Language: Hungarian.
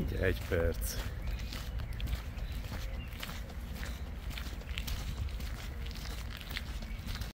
Így egy perc.